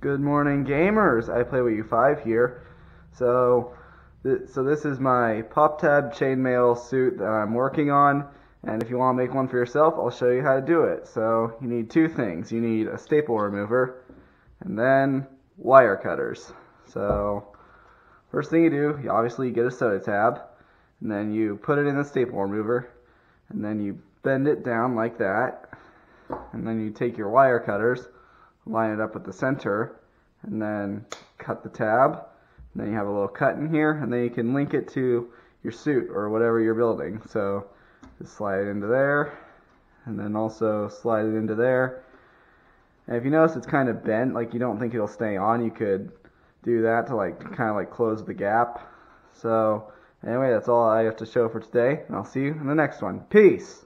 Good morning, gamers. I play with you five here. So, th- so this is my pop tab chainmail suit that I'm working on. And if you want to make one for yourself, I'll show you how to do it. So you need two things. You need a staple remover, and then wire cutters. So first thing you do, you obviously get a soda tab, and then you put it in the staple remover, and then you bend it down like that, and then you take your wire cutters line it up with the center, and then cut the tab. And then you have a little cut in here, and then you can link it to your suit or whatever you're building. So just slide it into there, and then also slide it into there. And if you notice it's kind of bent, like you don't think it'll stay on, you could do that to like kind of like close the gap. So anyway, that's all I have to show for today, and I'll see you in the next one. Peace!